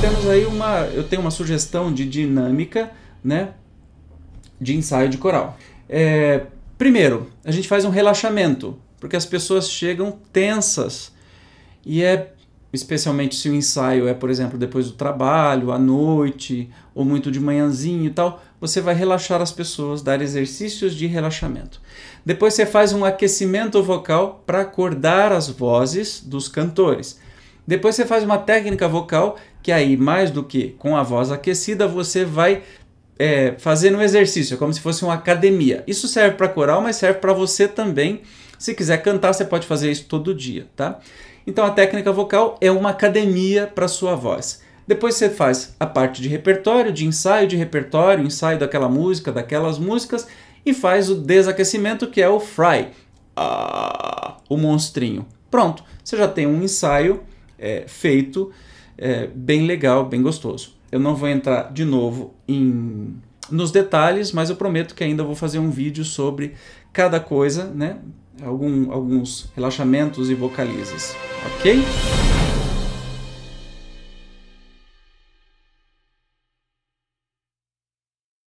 temos aí uma, eu tenho uma sugestão de dinâmica, né, de ensaio de coral. É, primeiro, a gente faz um relaxamento, porque as pessoas chegam tensas e é especialmente se o ensaio é, por exemplo, depois do trabalho, à noite, ou muito de manhãzinho e tal, você vai relaxar as pessoas, dar exercícios de relaxamento. Depois você faz um aquecimento vocal para acordar as vozes dos cantores. Depois você faz uma técnica vocal que aí, mais do que com a voz aquecida, você vai é, fazendo um exercício, como se fosse uma academia. Isso serve para coral, mas serve para você também. Se quiser cantar, você pode fazer isso todo dia, tá? Então a técnica vocal é uma academia para sua voz. Depois você faz a parte de repertório, de ensaio de repertório, ensaio daquela música, daquelas músicas, e faz o desaquecimento, que é o fry, ah, o monstrinho. Pronto, você já tem um ensaio é, feito, é, bem legal, bem gostoso. Eu não vou entrar de novo em, nos detalhes, mas eu prometo que ainda vou fazer um vídeo sobre cada coisa, né? Algum, alguns relaxamentos e vocalizes, ok?